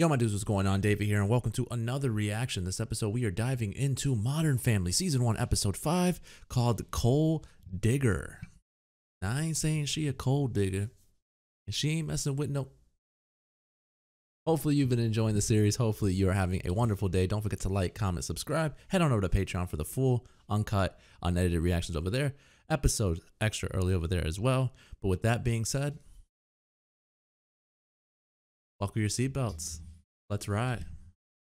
Yo, my dudes, what's going on? David here, and welcome to another reaction. This episode, we are diving into Modern Family, Season 1, Episode 5, called Coal Digger. Now, I ain't saying she a coal digger, and she ain't messing with no... Hopefully, you've been enjoying the series. Hopefully, you are having a wonderful day. Don't forget to like, comment, subscribe. Head on over to Patreon for the full, uncut, unedited reactions over there. Episode extra early over there as well. But with that being said, buckle your seatbelts. Let's ride.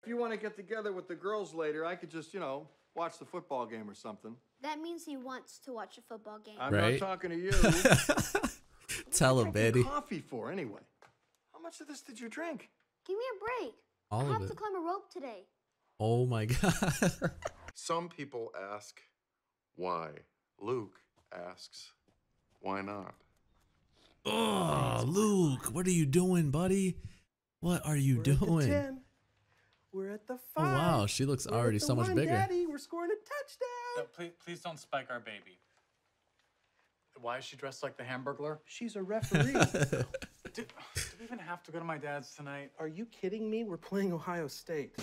If you want to get together with the girls later, I could just, you know, watch the football game or something. That means he wants to watch a football game. I'm Right. not talking to you. Tell him, are you drinking Betty. Coffee for anyway? How much of this did you drink? Give me a break. All I of have it. to climb a rope today. Oh my god. Some people ask why. Luke asks why not. oh, Luke, what are you doing, buddy? What are you We're at the doing? 10. We're at the Oh five. wow, she looks We're at already the so much one, bigger. Daddy, we're scoring a No, touchdown. please, please don't spike our baby. Why is she dressed like the Hamburglar? She's a referee. Do, do we even have to go to my dad's tonight? Are you kidding me? We're playing Ohio State.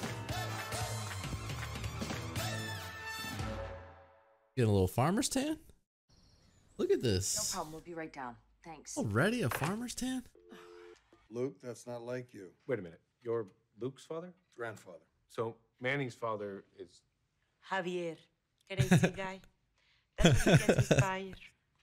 Getting a little farmer's tan? Look at this. No this. problem. We'll be right down. Thanks. Already a farmer's tan? Luke, that's not like you. Wait a minute. You're Luke's father? Grandfather. So Manning's father is Javier, crazy guy. That's where he gets his fire.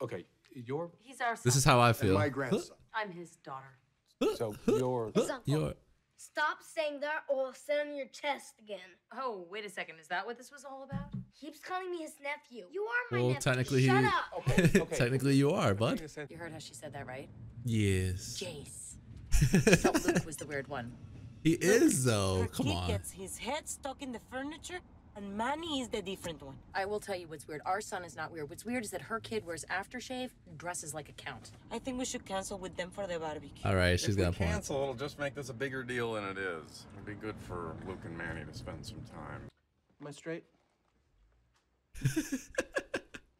okay. You're He's our son. This is how I And feel. my grandson. I'm his daughter. so you're His uncle. You're Stop saying that or I'll sit on your chest again. Oh, wait a second. Is that what this was all about? Keeps calling me his nephew. You are my well, nephew. technically he Shut up. okay. okay. technically you are, bud. You heard how she said that, right? Yes. Jace. No, Luke was the weird one. He is though. Her Come kid on. gets his head stuck in the furniture, and Manny is the different one. I will tell you what's weird. Our son is not weird. What's weird is that her kid wears aftershave, and dresses like a count. I think we should cancel with them for the barbecue. All right, she's if we got a point. cancel, it'll just make this a bigger deal than it is. It'd be good for Luke and Manny to spend some time. Am I straight?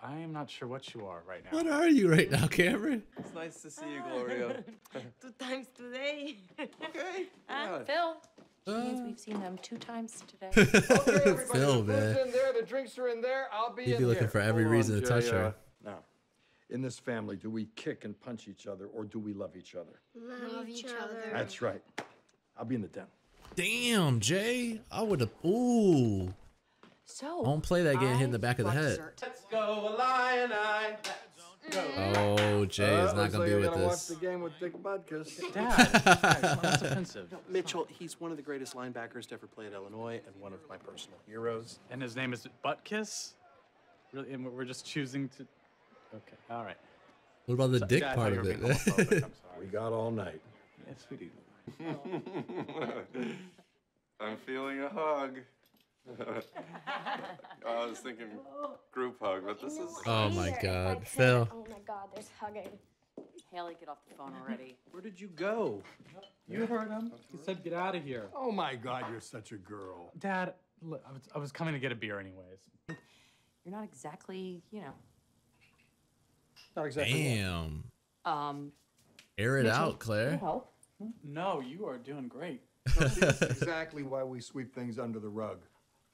I am not sure what you are right now. What are you right now, Cameron? It's nice to see you, Gloria. Two times today. okay. Huh? Phil. Which means we've seen them two times today. Okay, everybody, Phil, the man. in there, the drinks are in there, I'll be He'd in be looking here. for every Hold on, reason to touch Jay, her. uh, Now, in this family, do we kick and punch each other or do we love each other? Love each other. That's right. I'll be in the den. Damn, Jay. I would have. Ooh. So. Don't play that game hit in the back of the head. Let's go, Illini. Oh, Jay is Uh, not gonna like be with gotta watch this. the game with Dick Butkus. Dad, Dad, that's offensive. Mitchell, he's one of the greatest linebackers to ever play at Illinois and one of my personal heroes. And his name is Butt Kiss? Really? And we're just choosing to. Okay, all right. What about the dick Dad, part of it? homophobic, I'm We got all night. Yeah, sweetie. I'm feeling a hug. I was thinking group hug, but this is. oh my Here, if I God, could- Phil. Oh my god, there's hugging. Haley, get off the phone already. Where did you go? You heard him. He said, get out of here. Oh my god, you're such a girl. Dad, look, I was, I was coming to get a beer anyways. You're not exactly, you know. Not exactly. Damn. Um, Air it out, Claire. help. No, you are doing great. That's exactly why we sweep things under the rug,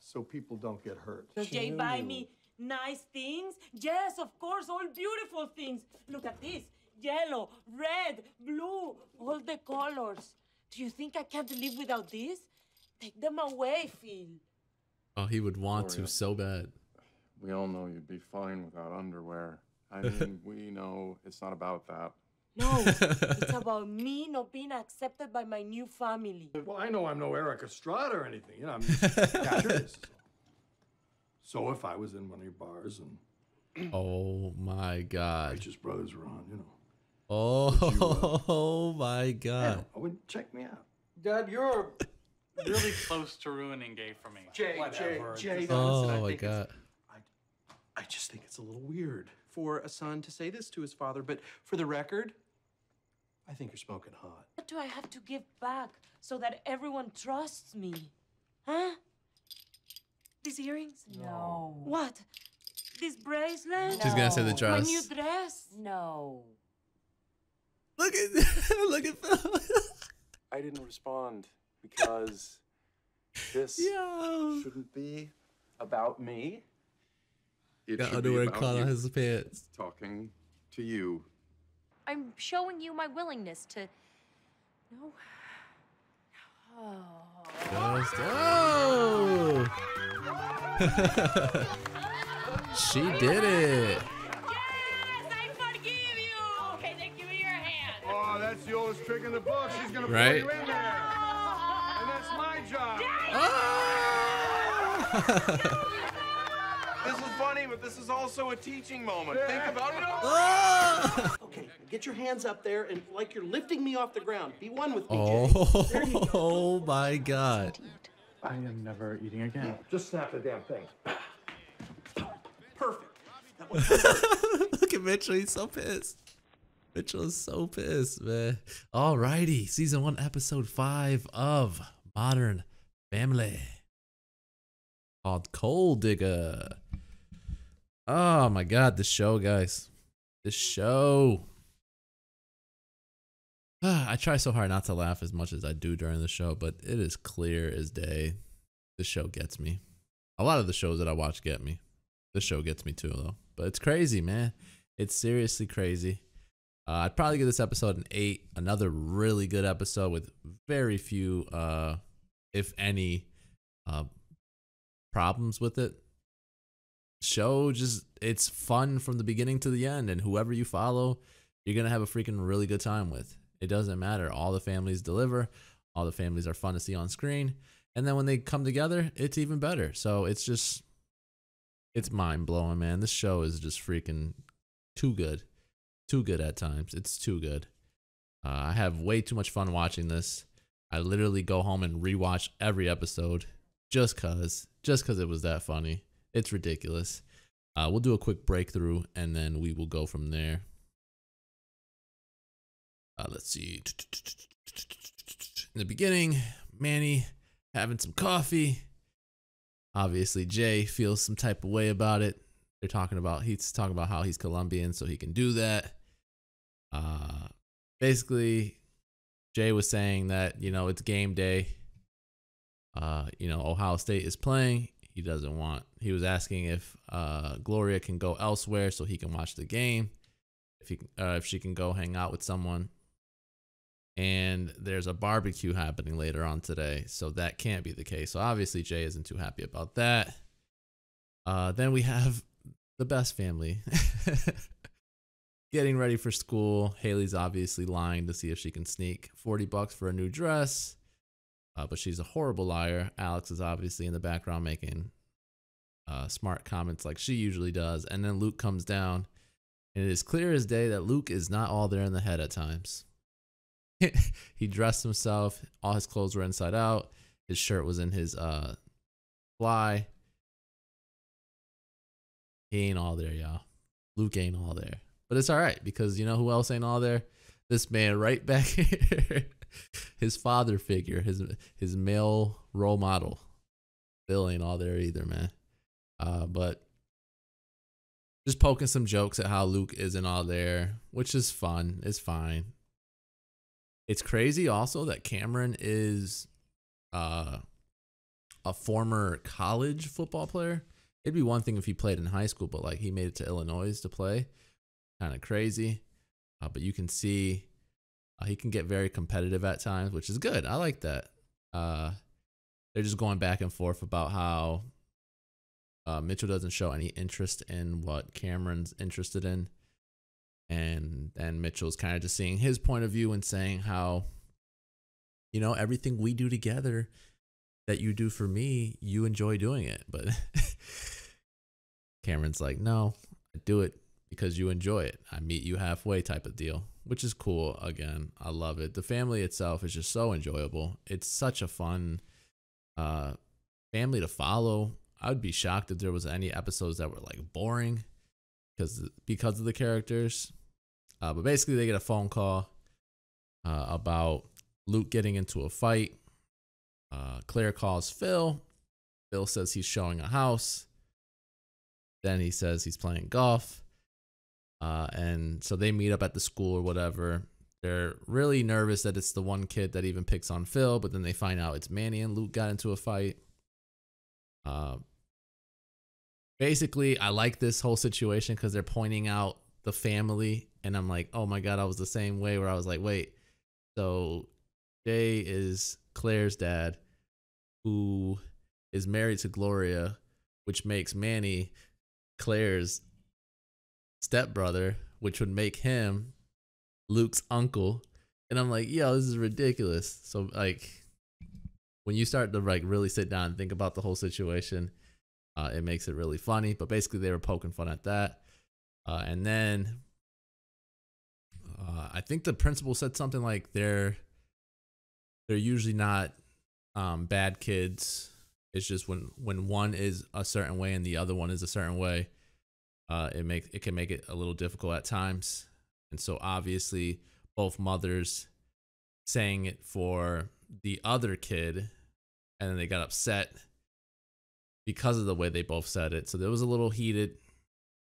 so people don't get hurt. Does Jay buy me nice things? Yes, of course, all beautiful things. Look at this yellow, red, blue, all the colors. Do you think I can't live without this? Take them away, Phil. Oh, he would want to so bad. We all know you'd be fine without underwear. I mean, we know it's not about that. No, it's about me not being accepted by my new family. Well, I know I'm no Erik Estrada or anything. You know, I'm just curious. So if I was in one of your bars and Oh my God. Righteous Brothers were on, you know, Oh, uh, oh my yeah, God. I would check me out. Dad, you're really close to ruining gay for me. Jay, Whatever. Jay, Jay. Oh listen, I my think it's- God. I just think it's a little weird for a son to say this to his father, but for the record, I think you're smoking hot. What do I have to give back so that everyone trusts me? Huh? These earrings? No. What? This bracelet? She's gonna say the dress. My new dress? No. Look at look at Phil. I didn't respond because this Yo. shouldn't be About me? it Got should be underwear about caught on you. his pants. talking to you. I'm showing you my willingness to. No. Oh. Just, oh! she did it. Yes, I forgive you. Okay, then give me your hand. Oh, that's the oldest trick in the book. She's gonna Right. pull you in there. And that's my job. This is funny, but this is also a teaching moment. Think about it. Ah! Okay, get your hands up there and like you're lifting me off the ground. Be one with me, Jay. Oh, go. oh my god. I am never eating again. Just snap the damn thing. Perfect. That Look at Mitchell, he's so pissed. Mitchell is so pissed, man. Alrighty, season one, episode five of Modern Family. Called Coal Digger. Oh my god, this show, guys. This show. I try so hard not to laugh as much as I do during the show, but it is clear as day. The show gets me. A lot of the shows that I watch get me. This show gets me too, though. But it's crazy, man. It's seriously crazy. Uh, I'd probably give this episode an eight. Another really good episode with very few, uh, if any, uh, problems with it. Show just it's fun from the beginning to the end, and whoever you follow, you're gonna have a freaking really good time with. It doesn't matter. All the families deliver. All the families are fun to see on screen, and then when they come together, it's even better. So it's just it's mind blowing, man. This show is just freaking too good, too good at times. It's too good. Uh, I have way too much fun watching this. I literally go home and rewatch every episode just cause, just cause it was that funny. It's ridiculous. Uh, we'll do a quick breakthrough and then we will go from there. Uh, let's see. In the beginning, Manny having some coffee. Obviously, Jay feels some type of way about it. They're talking about he's talking about how he's Colombian, so he can do that. Uh, basically, Jay was saying that you know it's game day. Uh, you know Ohio State is playing. He doesn't want. He was asking if uh, Gloria can go elsewhere so he can watch the game. If he uh, if she can go hang out with someone. And there's a barbecue happening later on today, so that can't be the case. So obviously Jay isn't too happy about that. Uh, then we have the best family getting ready for school. Haley's obviously lying to see if she can sneak 40 bucks for a new dress. Uh, but she's a horrible liar. Alex is obviously in the background making uh, smart comments like she usually does. And then Luke comes down, and it is clear as day that Luke is not all there in the head at times. he dressed himself, all his clothes were inside out, his shirt was in his uh, fly. He ain't all there, y'all. Luke ain't all there. But it's all right because you know who else ain't all there? This man right back here. his father figure, his his male role model. Bill ain't all there either, man. Uh, but just poking some jokes at how Luke isn't all there, which is fun. It's fine. It's crazy also that Cameron is uh, a former college football player. It'd be one thing if he played in high school, but like he made it to Illinois to play. Kind of crazy. Uh, but you can see uh, he can get very competitive at times, which is good. I like that. Uh, they're just going back and forth about how uh, Mitchell doesn't show any interest in what Cameron's interested in. And then Mitchell's kind of just seeing his point of view and saying how, you know, everything we do together that you do for me, you enjoy doing it. But Cameron's like, no, I do it because you enjoy it. I meet you halfway type of deal, which is cool. Again, I love it. The family itself is just so enjoyable. It's such a fun uh, family to follow. I would be shocked if there was any episodes that were like boring because because of the characters. Uh, but basically, they get a phone call uh, about Luke getting into a fight. Uh, Claire calls Phil. Phil says he's showing a house. Then he says he's playing golf. Uh, and so they meet up at the school or whatever. they're really nervous that it's the one kid that even picks on Phil, but then they find out it's Manny and Luke got into a fight. Uh, basically, I like this whole situation because they're pointing out the family, and I'm like, oh my god, I was the same way where I was like, wait, so Jay is Claire's dad, who is married to Gloria, which makes Manny Claire's stepbrother, which would make him Luke's uncle. And I'm like, yo, this is ridiculous. So like when you start to like really sit down and think about the whole situation, uh, it makes it really funny. But basically they were poking fun at that. Uh, and then uh, I think the principal said something like they're they're usually not um, bad kids. It's just when when one is a certain way and the other one is a certain way, uh, it makes it can make it a little difficult at times. And so obviously both mothers saying it for the other kid, and then they got upset because of the way they both said it. So there was a little heated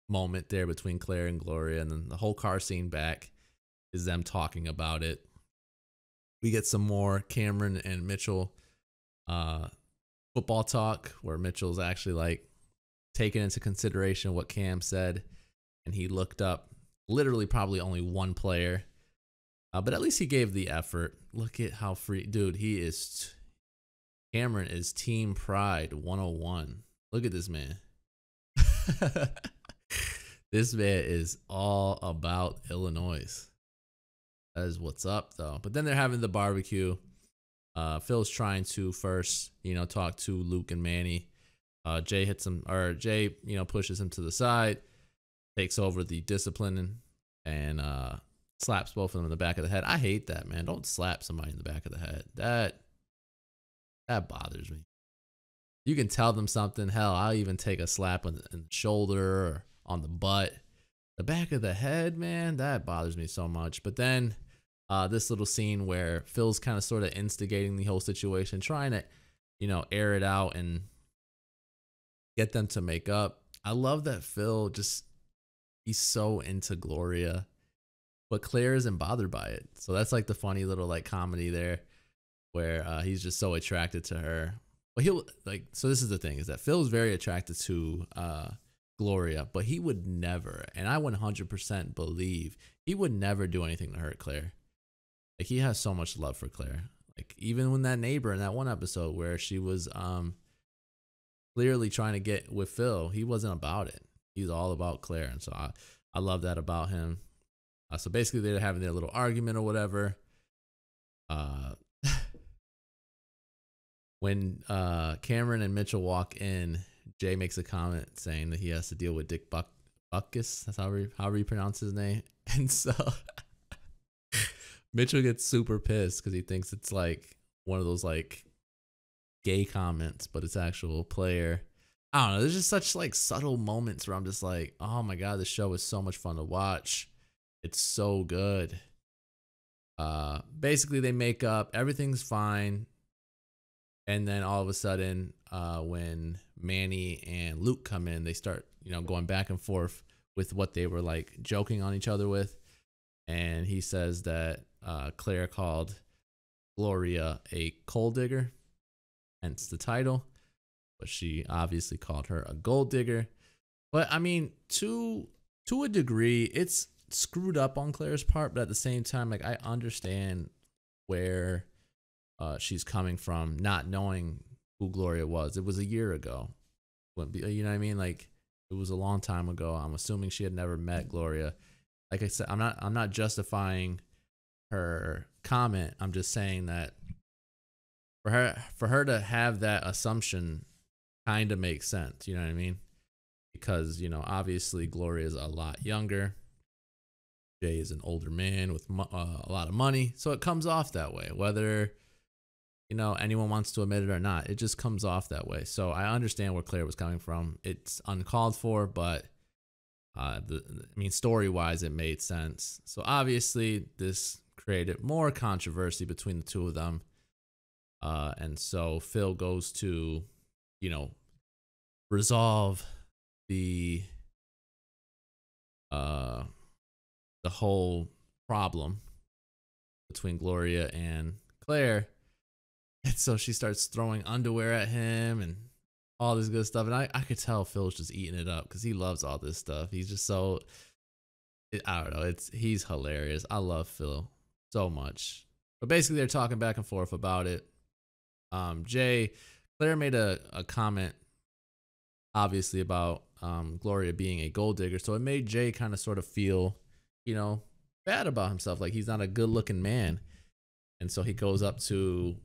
moment there between Claire and Gloria, and then the whole car scene back is them talking about it. We get some more Cameron and Mitchell uh, football talk where Mitchell's actually like taking into consideration what Cam said, and he looked up literally probably only one player, uh, but at least he gave the effort. Look at how free, dude. He is. Cameron is Team Pride 101. Look at this man. this man is all about Illinois. That is what's up, though. But then they're having the barbecue. Uh, Phil's trying to first, you know, talk to Luke and Manny. Uh, Jay hits him, or Jay, you know, pushes him to the side, takes over the discipline, and, uh, slaps both of them in the back of the head. I hate that, man. Don't slap somebody in the back of the head. That that bothers me. You can tell them something. Hell, I'll even take a slap on the, on the shoulder or on the butt. The back of the head, man, that bothers me so much. But then uh, this little scene where Phil's kind of sort of instigating the whole situation, trying to, you know, air it out and get them to make up. I love that Phil just he's so into Gloria, but Claire isn't bothered by it. So that's like the funny little like comedy there, where uh, he's just so attracted to her. But he'll like so. This is the thing is that Phil's very attracted to uh, Gloria, but he would never, and I 100% believe he would never do anything to hurt Claire. Like he has so much love for Claire. Like even when that neighbor in that one episode where she was um clearly trying to get with Phil, he wasn't about it. He's all about Claire, and so I I love that about him. Uh, so basically, they're having their little argument or whatever. Uh, when uh Cameron and Mitchell walk in, Jay makes a comment saying that he has to deal with Dick Buck Buckus. That's how he, however you pronounce his name. And so Mitchell gets super pissed because he thinks it's like one of those like gay comments, but it's actual player. I don't know. There's just such like subtle moments where I'm just like, oh my god, this show is so much fun to watch. It's so good. Uh, basically they make up, everything's fine, and then all of a sudden, uh, when Manny and Luke come in, they start, you know, going back and forth with what they were like joking on each other with, and he says that uh, Claire called Gloria a coal digger, hence the title. But she obviously called her a gold digger. But I mean, to to a degree, it's screwed up on Claire's part. But at the same time, like I understand where uh, she's coming from, not knowing who Gloria was. It was a year ago. You know what I mean? Like it was a long time ago. I'm assuming she had never met Gloria. Like I said, I'm not I'm not justifying her comment. I'm just saying that for her for her to have that assumption kind of makes sense. You know what I mean? Because you know, obviously, Gloria is a lot younger. Jay is an older man with uh, a lot of money, so it comes off that way. Whether you know anyone wants to admit it or not, it just comes off that way. So I understand where Claire was coming from. It's uncalled for, but uh, the, I mean, story wise, it made sense. So obviously, this created more controversy between the two of them. Uh, and so Phil goes to, you know, resolve the uh the whole problem between Gloria and Claire. And so she starts throwing underwear at him and all this good stuff. And I, I could tell Phil's just eating it up because he loves all this stuff. He's just so I don't know. It's he's hilarious. I love Phil so much. But basically they're talking back and forth about it. Um Jay Claire made a, a comment obviously about um Gloria being a gold digger. So it made Jay kind of sort of feel, you know, bad about himself. Like he's not a good looking man. And so he goes up to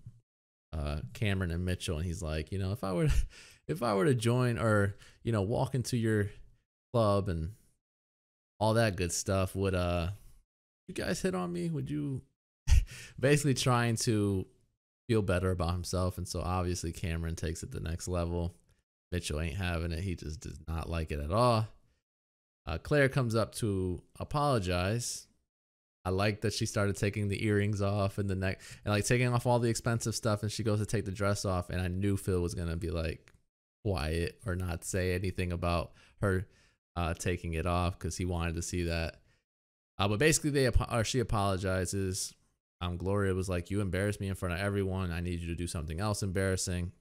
uh, Cameron and Mitchell, and he's like, you know, if I were, if I were to join or you know walk into your club and all that good stuff, would uh, you guys hit on me? Would you? Basically, trying to feel better about himself, and so obviously Cameron takes it the next level. Mitchell ain't having it; he just does not like it at all. Uh, Claire comes up to apologize I like that she started taking the earrings off and the neck and like taking off all the expensive stuff and she goes to take the dress off and I knew Phil was gonna be like quiet or not say anything about her uh, taking it off because he wanted to see that. Uh, but basically they or she apologizes. Um, Gloria was like, "You embarrassed me in front of everyone. I need you to do something else embarrassing."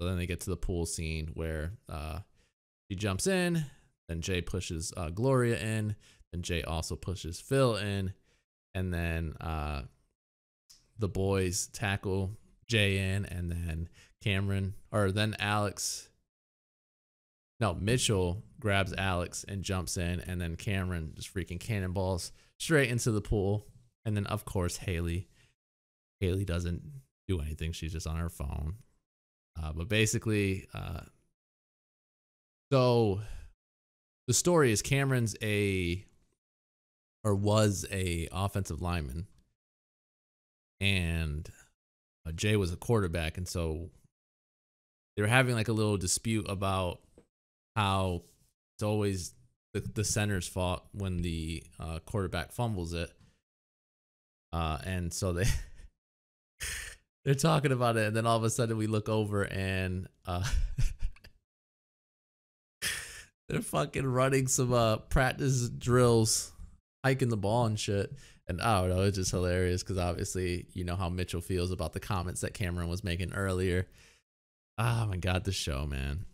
So then they get to the pool scene where uh, she jumps in. Then Jay pushes uh, Gloria in. Then Jay also pushes Phil in, and then uh, the boys tackle Jay in, and then Cameron or then Alex. No, Mitchell grabs Alex and jumps in, and then Cameron just freaking cannonballs straight into the pool, and then of course Haley. Haley doesn't do anything; she's just on her phone. Uh, but basically, uh, so the story is Cameron's a or was a offensive lineman, and uh, Jay was a quarterback, and so they were having like a little dispute about how it's always the, the center's fault when the uh, quarterback fumbles it, uh, and so they. They're talking about it, and then all of a sudden we look over and uh, they're fucking running some uh, practice drills hiking the ball and shit. And I don't know, it's just hilarious because obviously you know how Mitchell feels about the comments that Cameron was making earlier. Oh my god, the show, man.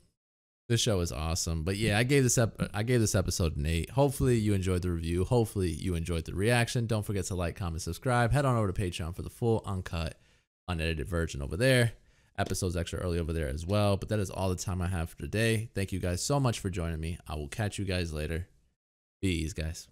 This show is awesome. But yeah, mm. I gave this ep- I gave this episode an eight. Hopefully you enjoyed the review. Hopefully you enjoyed the reaction. Don't forget to like, comment, subscribe. Head on over to Patreon for the full uncut, unedited version over there. Episodes extra early over there as well. But that is all the time I have for today. Thank you guys so much for joining me. I will catch you guys later. Be easy, guys.